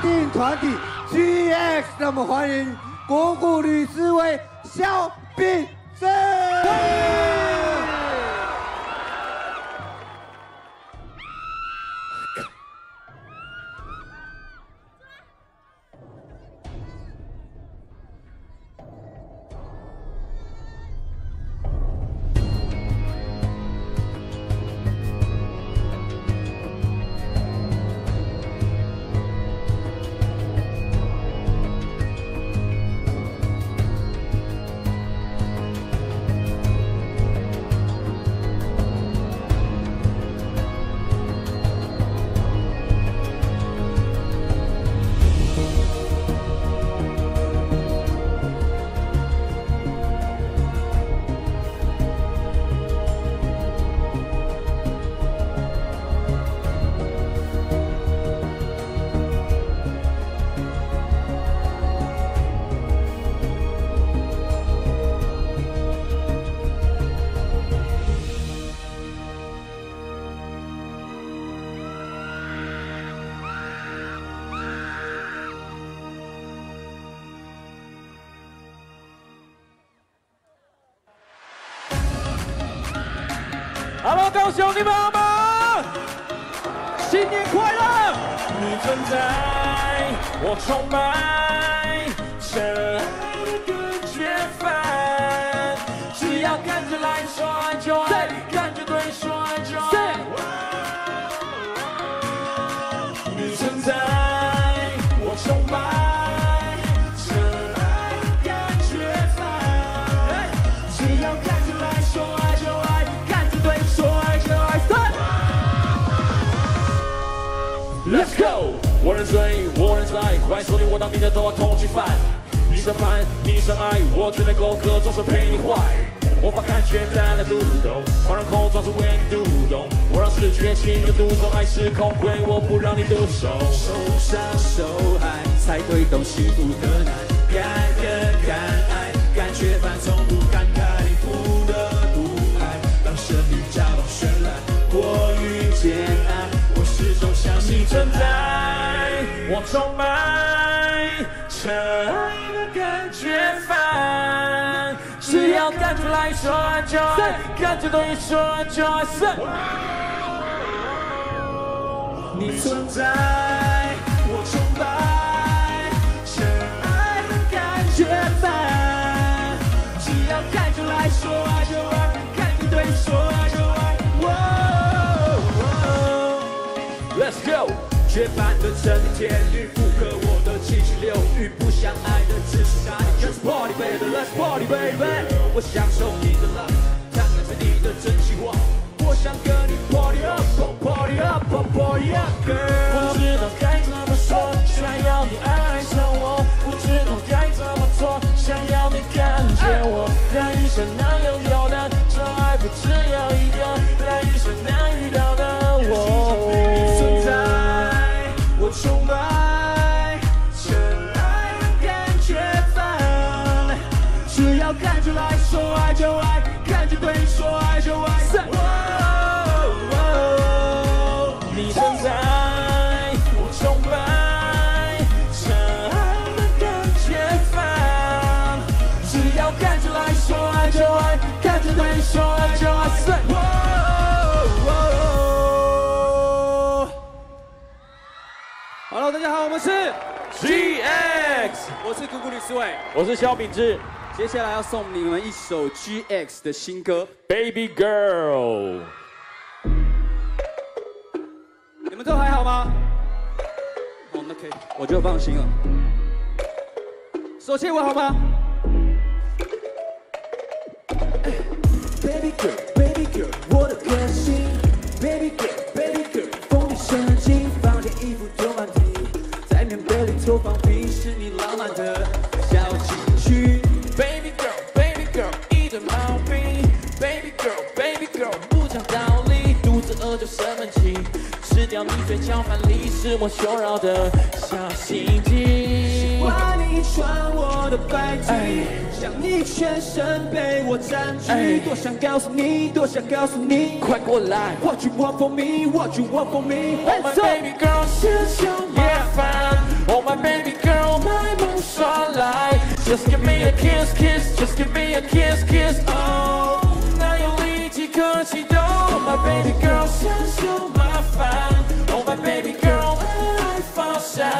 定团体 GX，让我们欢迎国鼓女思维肖秉正。高雄，你们好吗？新年快乐！你存在，我崇拜我认罪，我认栽，快锁定我当你的头号通缉犯。你想烦，你想爱，我只能够各种是陪你坏。魔法感觉带来读懂，恍然空装是为你读懂。我让视觉情有独钟，爱失控归我不让你独守。受伤受害才会懂幸福的难，感恩感爱，感觉烦从不感我充满这爱的感觉烦。只要感觉来说就爱，感觉对你说就爱。你存在，绝版的真理天律，符合我的七情六欲，不想爱的只是爱。Let's party baby, let's party baby，我享受你的 love，贪婪着你的真心话，我想跟你 party up, party up, party up, 不 girl。知道该怎么说，想要你爱我是姑姑李思伟，我是肖秉志接下来要送你们一首 GX 的新歌，，Baby Girl。你们都还好吗？哦，那可以，我就放心了。手牵我好吗掉你嘴角饭里是我羞扰的小心机。喜欢，你穿我的白 T，想你全身被我占据，多想告诉你，多想告诉你，快过来 What you want from me, What you want from me，，Oh my baby girl，是小麻烦。Oh my baby girl，卖萌耍赖 Just give me a kiss, kiss, just give me a kiss, kiss. Oh，那用力即可启动。My baby girl，享受麻烦。Oh my baby girl，爱放闪。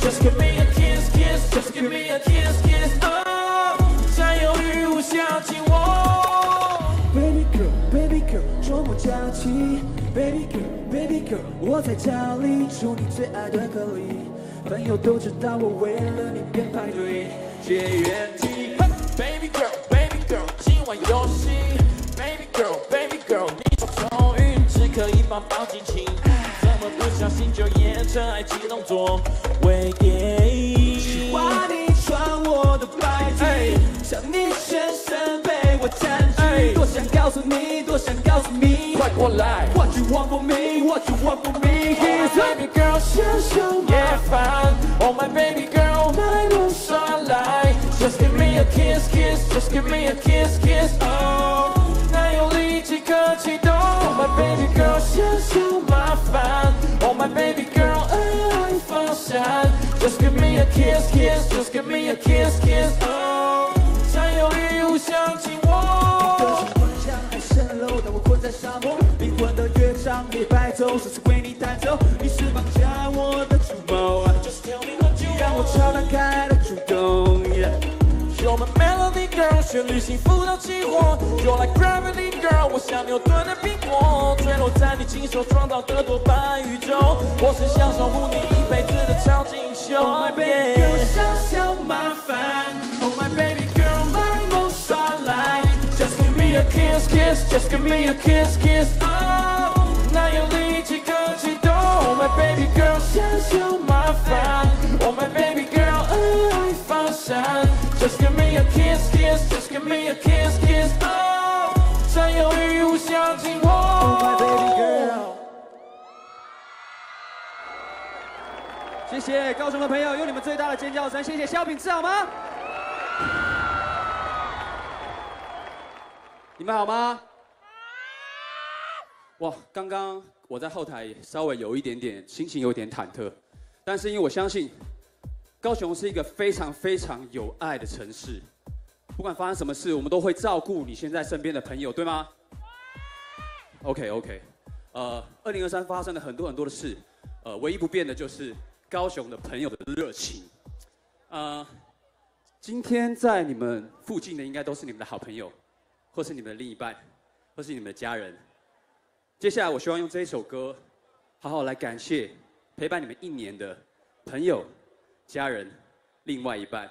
Just give me a kiss, kiss, just give me a kiss, kiss. Oh，占有欲无效紧握。Baby girl, baby girl，周末假期，Baby girl, baby girl，我在家里煮你最爱的咖喱，朋友都知道我为了你边排队结缘地。Baby girl, baby girl，今晚游戏。Baby girl, baby girl，你说终于只可以抱抱紧么不小心就演成爱情动作微电影？哇，你穿我的白 T，想你深深被我占据，多想告诉你，多想告诉你快过来！，What you want from me，What you want from me，Oh my Here's baby girl，享受夜饭。Oh my baby girl，来路上来，Just give me a kiss kiss，Just give me a kiss kiss。A kiss kiss，Just give me a kiss kiss。哦，占有欲无相紧的握是。幻想还蜃楼，但我困在沙漠，灵魂的乐章被白奏，首次为你弹奏，你是绑架我的主谋，Just tell me what you 让我。超展开的主动。Yeah You're my melody girl，旋律幸福到起火。You're like gravity girl，我像牛顿的苹果，坠落在你亲手创造的多巴宇宙。我是想守护你一辈子的超级英雄。Oh my baby girl，小小麻烦。Oh my baby girl，来梦耍赖。Just give me a kiss kiss，Just give me a kiss kiss。哦，那用力即可启动。Oh my baby girl，享受麻烦。Oh my baby girl，爱放闪。Just give me a kiss kiss，Just give me a kiss kiss。哦，占有欲无相紧谢谢高雄的朋友，用你们最大的尖叫声，谢谢萧秉治好吗？你们好吗？哇，刚刚我在后台稍微有一点点心情有点忐忑，但是因为我相信高雄是一个非常非常有爱的城市，不管发生什么事，我们都会照顾你现在身边的朋友，对吗？OK OK，呃，二零二三发生了很多很多的事，呃，唯一不变的就是高雄的朋友的热情。呃，今天在你们附近的应该都是你们的好朋友，或是你们的另一半，或是你们的家人。接下来，我希望用这一首歌，好好来感谢陪伴你们一年的朋友、家人、另外一半，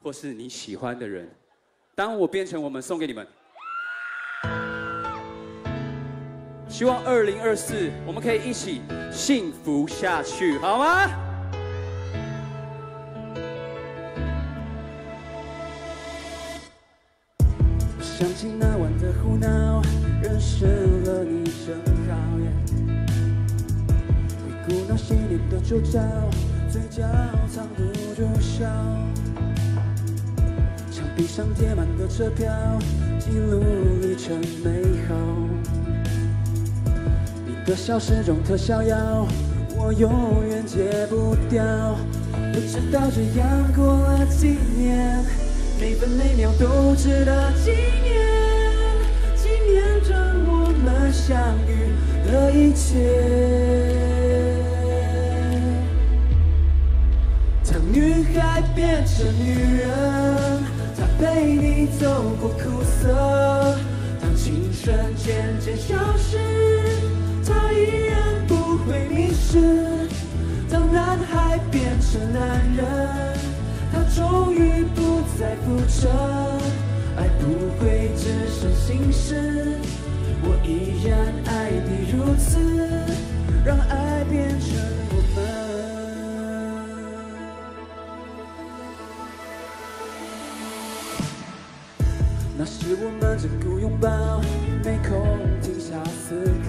或是你喜欢的人。当我变成我们送给你们。希望二零二四我们可以一起幸福下去，好吗？闹，认识了你正好。回顾那些年的旧照，嘴角藏不住笑。墙壁上贴满的车票，记录旅程美好。你的笑是种特效药，我永远戒不掉。不知道这样过了几年，每分每秒都值得纪念，相遇的一切。当女孩变成女人，她陪你走过苦涩。当青春渐渐消失，她依然不会迷失。当男孩变成男人，他终于不再浮沉，爱不会只剩心事。我依然爱你如此，让爱变成我们。那时我们只顾拥抱，没空停下思考。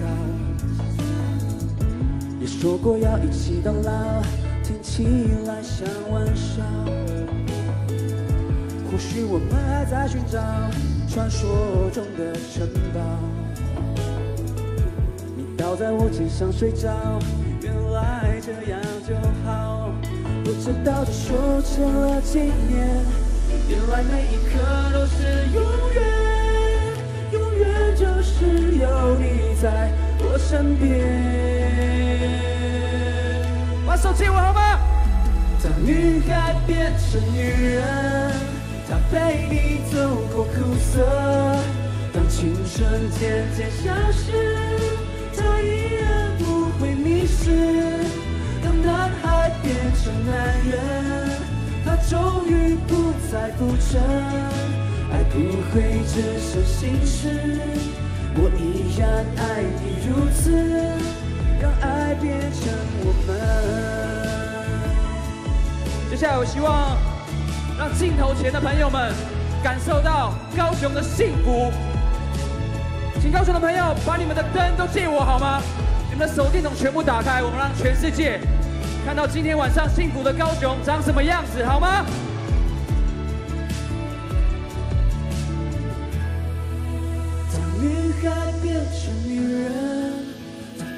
也说过要一起到老，听起来像玩笑。或许我们还在寻找传说中的城堡。你倒在我肩上睡着，原来这样就好。不知道这说成了纪念，原来每一刻都是永远，永远就是有你在我身边。把手借我好吗？当女孩变成女人，陪你走过苦涩。当青春渐渐消失，她依然不会迷失。当男孩变成男人，他终于不再浮沉。爱不会只剩心事，我依然爱你如此。让爱变成我们。接下来，我希望让镜头前的朋友们感受到高雄的幸福。请高雄的朋友把你们的灯都借我好吗？你们的手电筒全部打开，我们让全世界看到今天晚上幸福的高雄长什么样子，好吗？当女孩变成女人。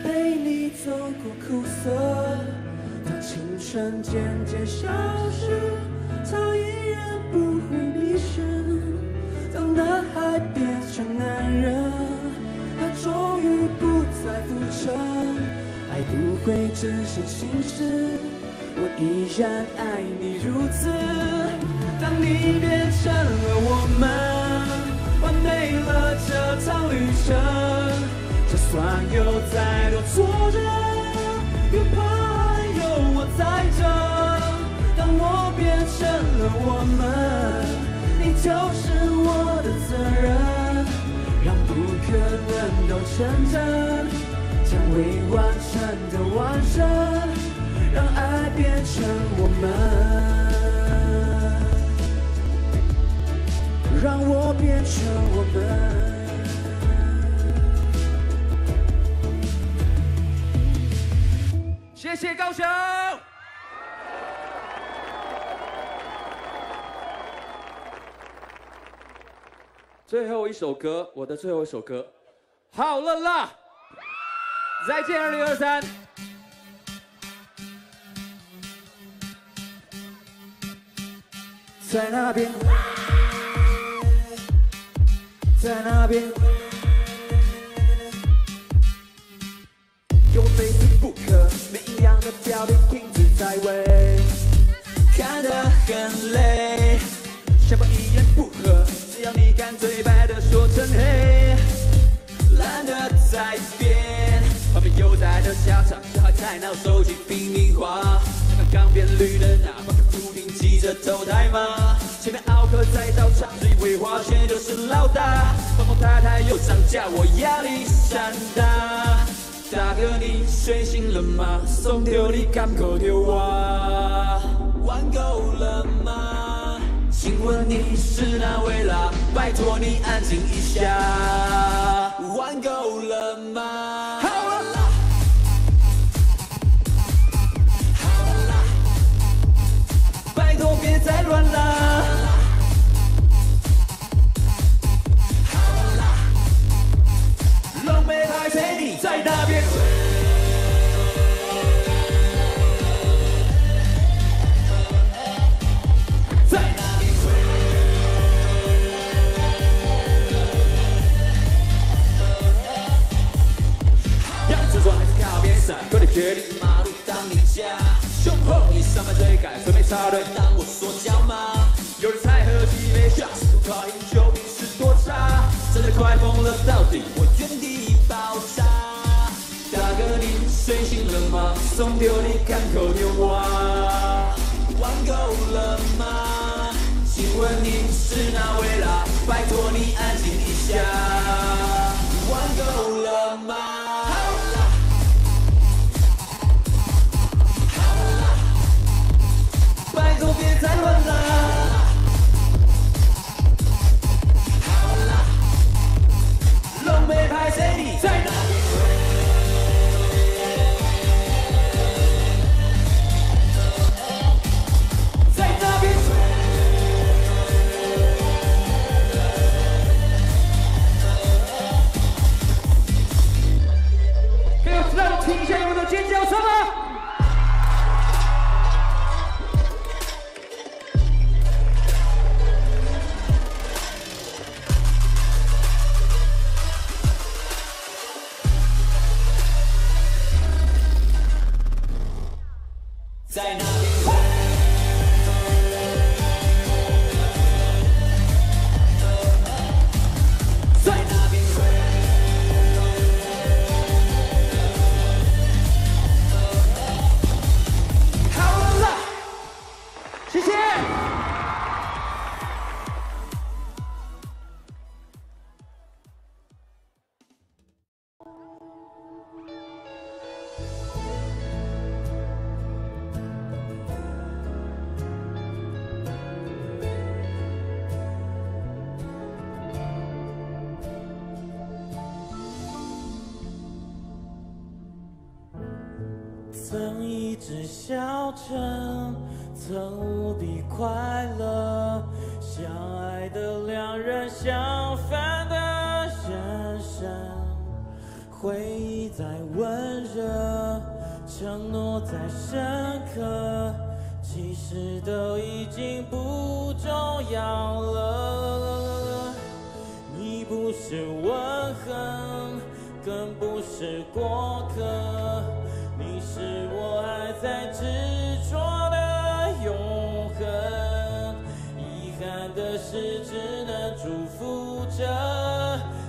陪你走过苦涩，当青春渐渐消失，他依然不会迷失。当男孩变成男人，他终于不再浮沉。爱不会只是心事，我依然爱你如此。当你变成了我们，完美了这趟旅程。就算有再多挫折，别怕，有我在这。我变成了我们，你就是我的责任。让不可能都成真，将未完成的完成，让爱变成我们，让我变成我们。谢谢高雄。最后一首歌，我的最后一首歌，好了啦，再见二零二三，在那边，在那边。给我非死不可，没一样的标题停止在位，看得很累，想法一言不合，只要你敢对白的说成黑，懒得再变，旁边悠哉的下场，小孩在闹，手机拼命划，刚刚变绿的那把不停急着投胎吗？前面奥克在倒场，只以为花钱就是老大，房东太太又涨价，我压力山大。大哥，你睡醒了吗？送掉你敢够着我？玩够了吗？请问你是哪位啦？拜托你安静一下。玩够了吗？好了啦，好了啦，拜托别再乱啦。在那边？边站？快点决定，马路当你家，胸口你上班追赶，准备插队当我说教吗？有人才喝几杯 shots，靠饮酒平时多差，真的快疯了，到底我原地爆炸。大哥，你睡醒了吗？送掉你看口牛蛙，玩够了吗？请问你是哪位啦？拜托你安静一下，玩够拜吻痕，更不是过客。你是我还在执着的永恒，遗憾的是只能祝福着。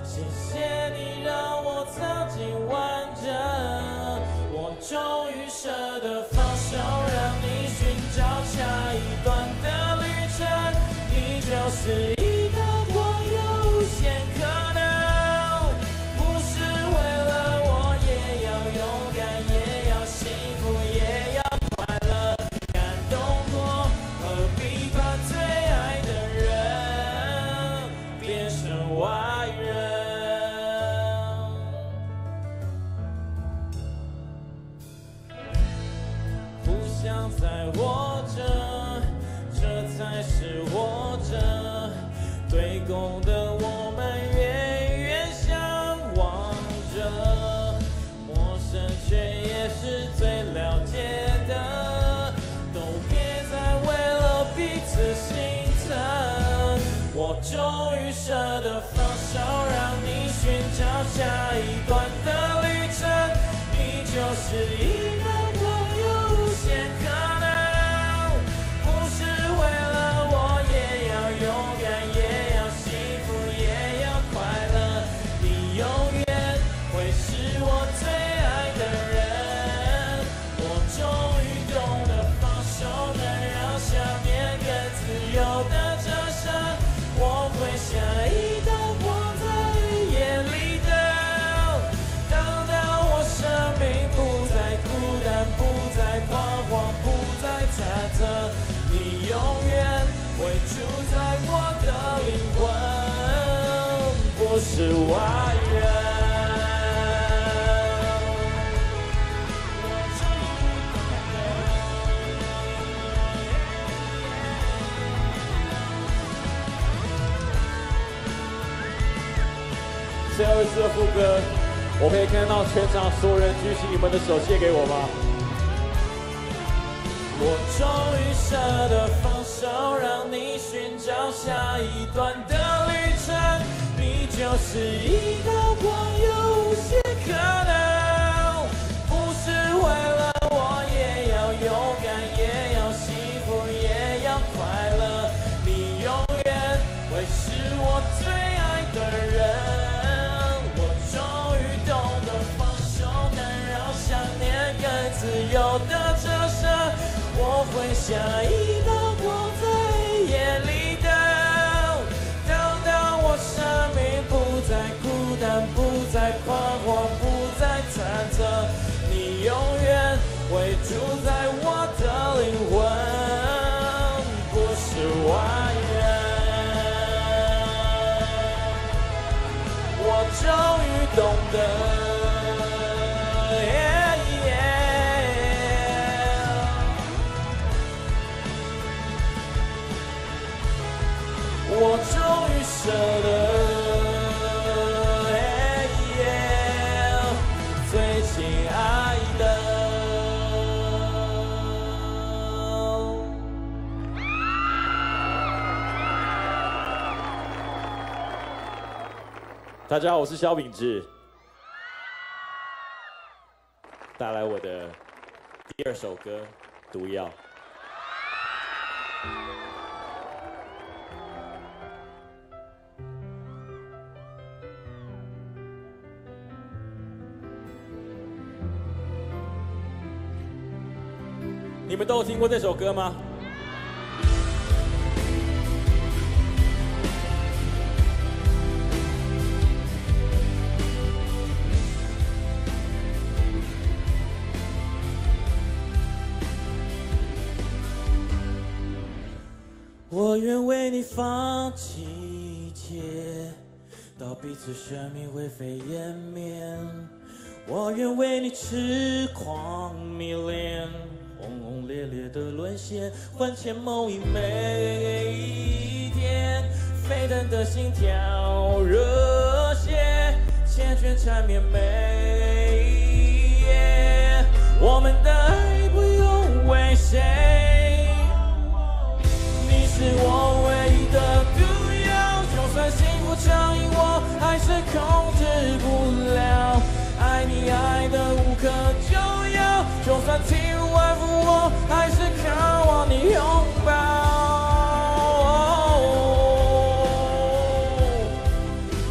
谢谢你让我曾经完整，我终于舍得放手，让你寻找下一段的旅程。你就是下一段的旅程。你就是一是外人。最后一次的副歌，我可以看到全场所有人举起你们的手，借给我吗？我终于舍得放手，让你寻找下一段的。就是一道光，有无限可能，不是为了我也要勇敢，也要幸福，也要快乐。你永远会是我最爱的人。我终于懂得放手，能让想念更自由的折射。我会想一终于懂得。大家好，我是萧秉治，带来我的第二首歌《毒药》。你们都有听过这首歌吗？我愿为你放弃一切，到彼此生命灰飞烟灭。我愿为你痴狂迷恋，轰轰烈烈的沦陷，换钱某一每一天，沸腾的心跳热血，缱绻缠绵每一夜。我们的爱不用为谁，是我唯一的毒药，就算幸福强硬，我还是控制不了。爱你爱的无可救药，就算体无完肤，我还是渴望你拥抱。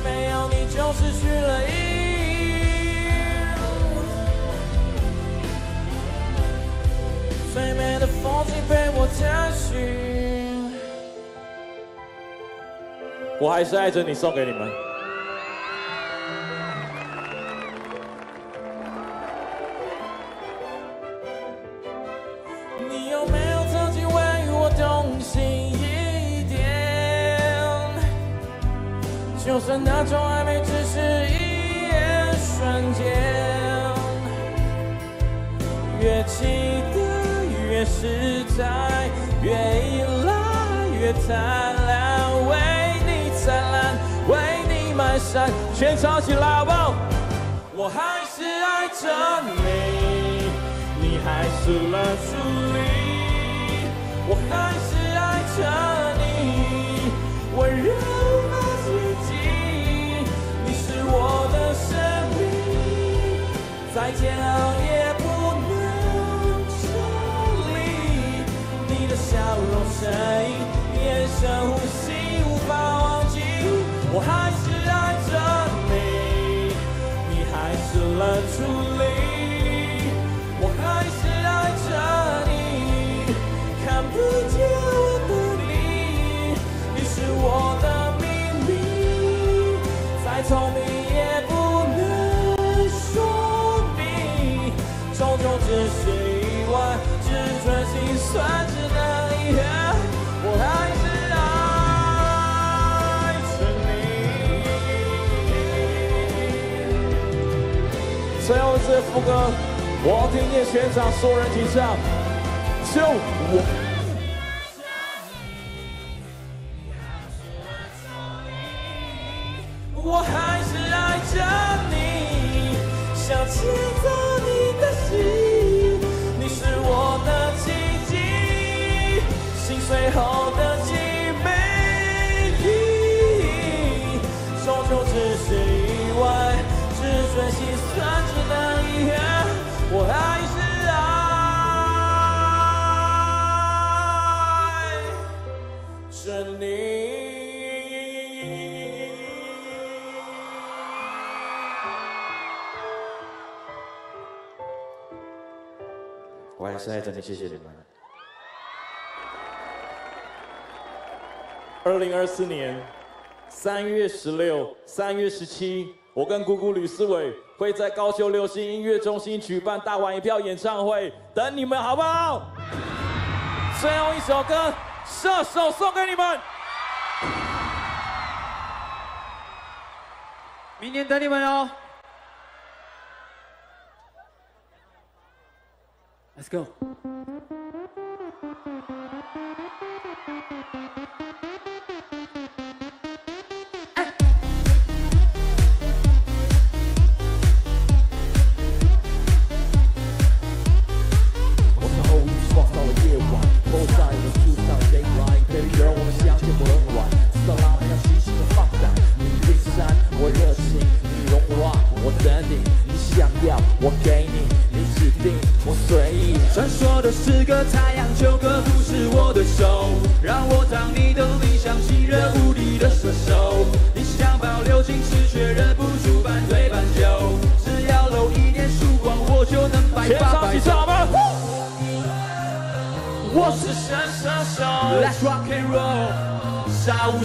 没有你就失去了意义。最美的风景被我探寻。我还是爱着你，送给你们。你有没有曾经为我动心一点？就算那种暧昧只是一眼瞬间，越期待越实在，越依赖越贪全唱起来好不好？我还是爱着你，你还是冷处理，我还是爱着你，温柔的奇迹，你是我的生命，再煎熬也不能抽离，你的笑容声音，眼神是副歌，我听见全场所有人起唱，就。我我还是爱着你，谢谢你们。二零二四年三月十六、三月十七，我跟姑姑吕思伟会在高雄流行音乐中心举办大玩一票演唱会，等你们好不好？最后一首歌《射手》送给你们。明年等你们哦。Let's go。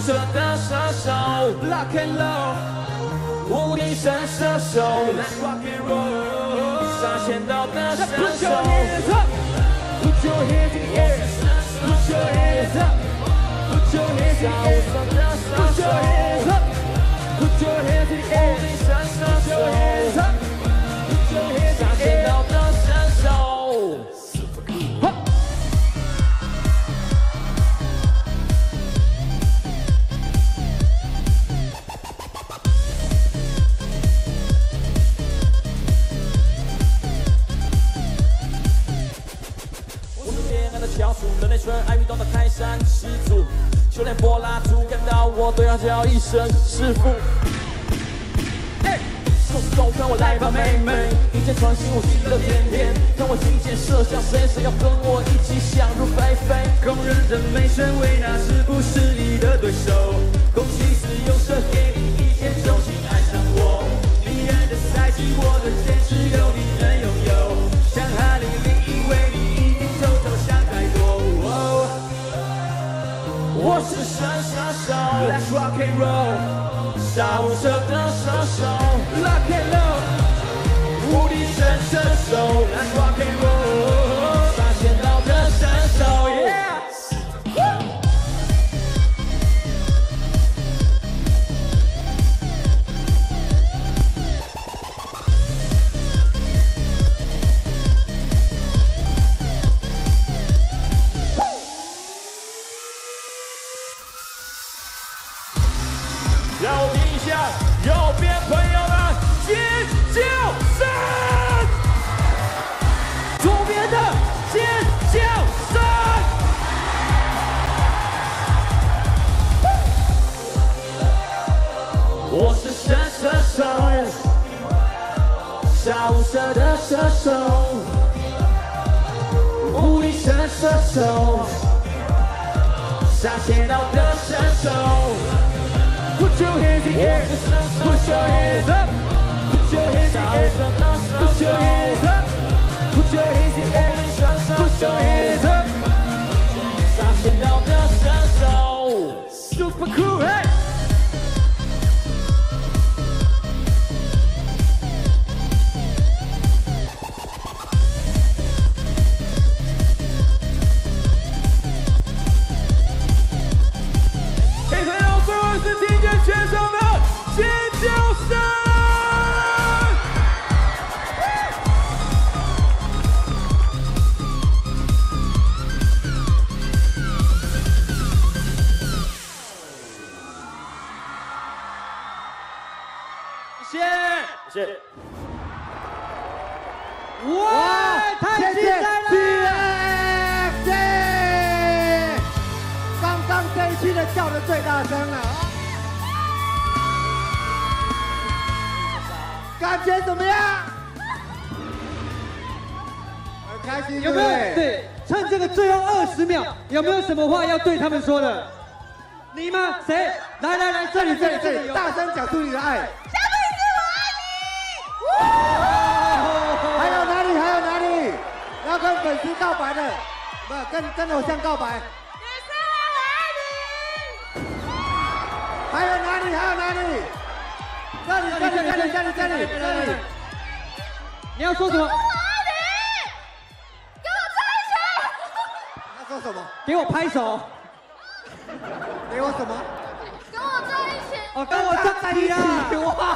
杀无赦的射手，Lock and roll，无敌神射手，Let's rock and roll，杀千刀的射手。 Put your hands up, put your hands in the air, put your hands up, Put 楚，人类纯爱运动的开山始祖，修炼柏拉图，看到我都要叫一声师傅。哎，手手看我来吧，妹妹，一箭穿心，我心乐天天，看我金箭射向谁，谁要跟我一起想入非非。公认的美声维纳是不是你的对手？空气是用射给你一见钟情，爱上我。迷人的赛季，我的剑 ，Let's rock and roll，杀无赦的射手，Lock and roll，无敌神射手 sadasasão Uri sensação Sachinal sensação Put your hands in here. Put your hands up. Put your hands in here. Put your hands up. 什么话要对他们说的？你吗？谁？来来来，这里这里这里，大声讲出你的爱。小鬼子，我爱你还有哪里？还有哪里？要跟粉丝告白的，不跟跟偶像告白。你！女生我爱你！还有哪里？还有哪里？这里这里这里这里这里这里。你要说什么？什么？给我拍手。给我什么？跟我在一起！哦，跟我在一起啊！哇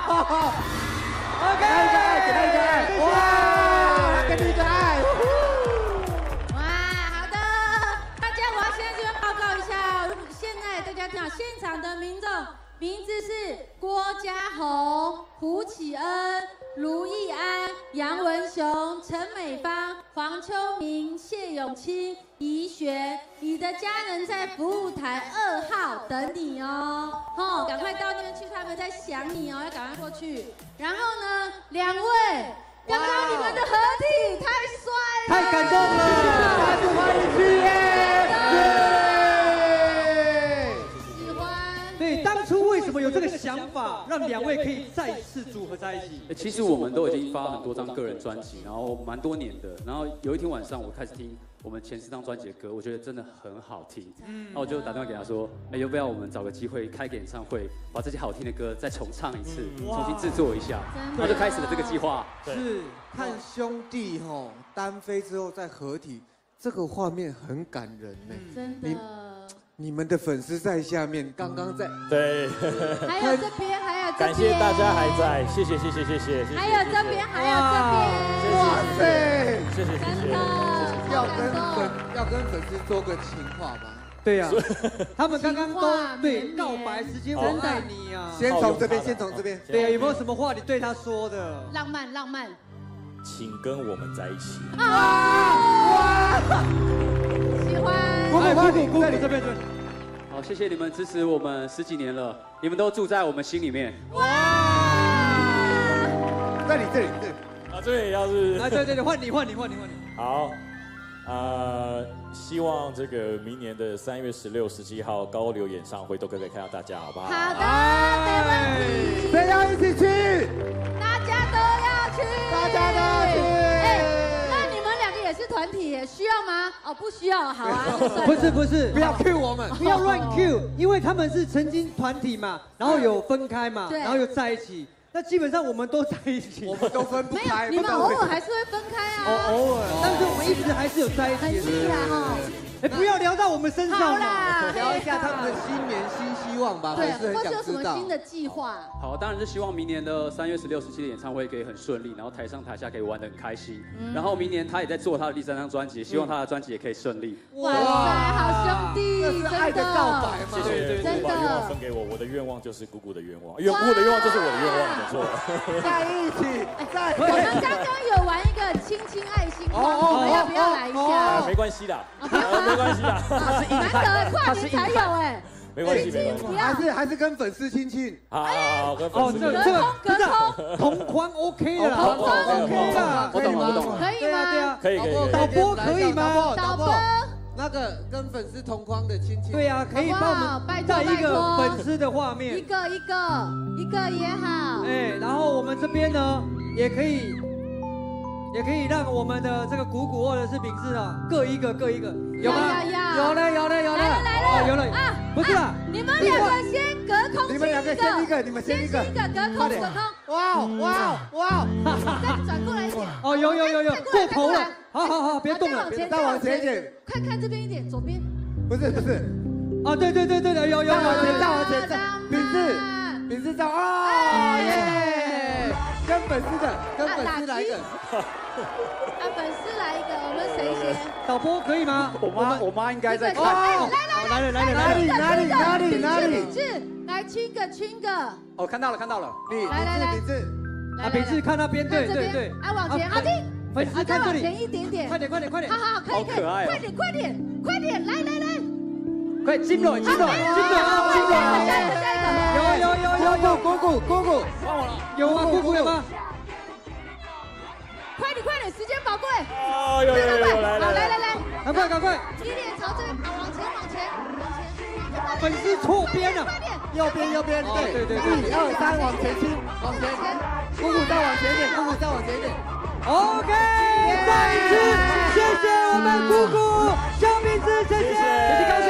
！OK，给他一个爱，给他一个爱！哇！给你一个爱！哇，好的，大家，我要现在这边报告一下，现在大家听好，现场的民众名字是郭家宏、胡启恩、卢义安、杨文雄、陈美芳、黄秋明、谢永清、怡璇，你的家人在服务台二号等你哦，哦，赶快到那边去，他们在想你哦，要赶快过去。然后呢，两位，刚刚你们的合体太帅了，太感动了！大家欢迎这个想法，让两位可以再次组合在一起？欸其实我们都已经发很多张个人专辑，然后蛮多年的。然后有一天晚上，我开始听我们前四张专辑的歌，我觉得真的很好听。嗯，那我就打电话给他说，哎、要不要我们找个机会开个演唱会，把这些好听的歌再重唱一次，重新制作一下，真的然后就开始了这个计划。是，看兄弟吼单飞之后再合体，这个画面很感人呢。真的，你们的粉丝在下面，刚刚在。对，还有这边，还有这边，感谢大家还在，谢谢谢谢谢谢，还有这边，还有这边，哇塞，谢谢谢谢，要跟粉要跟粉丝说个情话吧，对呀，他们刚刚都对告白时间我爱你啊，先从这边，先从这边，对呀，有没有什么话你对他说的？浪漫浪漫，请跟我们在一起。啊！喜欢。姑姑姑姑姑这边这边。好，谢谢你们支持我们十几年了，你们都住在我们心里面。哇这里这里这里，啊，这里要是哎，对对对，换你换你换你换你。好，呃，希望这个明年的三月十六、十七号高流演唱会都可以看到大家，好不好？好的，没问题。谁要一起去？需要吗？哦，不需要，好啊，就算了不是不是，不要 Q 我们，不要 乱 Q，因为他们是曾经团体嘛，然后有分开嘛，对然后又在一起。那基本上我们都在一起，我们都分不没有开。，你们偶尔还是会分开啊。偶偶尔，但是我们一直还是有在一起很厉害哈。哎，不要聊到我们身上。啦，聊一下他们的新年新希望吧，对还是，很或是有什想知道么新。的计划？好，当然是希望明年的三月十六、十七的演唱会可以很顺利，然后台上台下可以玩得很开心。然后明年他也在做他的第三张专辑，希望他的专辑也可以顺利。哇塞，好兄弟，这是爱的告白谢吗？谢真的姑把愿望分给我，我的愿望就是姑姑的愿望，愿姑的愿望就是我的愿望，没错。在一起，在我们刚刚有玩一个亲亲爱心哦话，你们要不要来一啊，下？没关系的，啊没关系的，难得跨年才有哎，没关系，没关系亲亲。不要还。是还是跟粉丝亲亲。好好好，隔空不是啊同框 OK 的同框 OK 啦，我懂了我懂了可以对啊对吗？啊，可以可。导播可以吗导播，那个跟粉丝同框的亲亲。对啊，可以帮我们带一个粉丝的画面一面，个一个一个也好。哎，然后我们这边呢也可以。也可以让我们的这个鼓鼓或者是饼子啊，各一个各一个，有吗？有了有了有了，来了来。了哦有了啊不是啦。啊，你们两个先隔空你们两个先一个，你们先一个先。一个。隔空隔空，哇哦哇哦哇哦！再转过来一点。哦。有有有有。过头了。好好好，别动了再往，前，再往前一点。快看这边一点，左边。不是不是，啊对对对对的，有有有再往前，有有再往前，再名字名字叫哦耶！跟粉丝的，跟粉丝来一个。啊，粉丝来一个，我们谁先？导播可以吗？我妈我妈应该在看。哦来来来来了来哪里哪里哪里哪里品？质，来亲个亲个，哦，看到了看到了。你来来来名字名字。啊饼子看那边，对对对，啊往前，啊阿丁，粉丝啊再往看这里，前一点点，快点快点快点好，好好，可以可以，快点快点快点，来来来，快进了进了进了进下有姑姑姑姑，有吗？姑姑有吗？快点快点，时间宝贵，啊，有有有有，来好来来来。来，来，赶快赶快，一点朝这边，往前往前往前，粉丝错边了，右边右边，哦对对对。对一二三，往前倾，往前。姑姑再往前一点，姑姑再往前一点。OK，再一次谢谢我们姑姑小饼子，谢谢。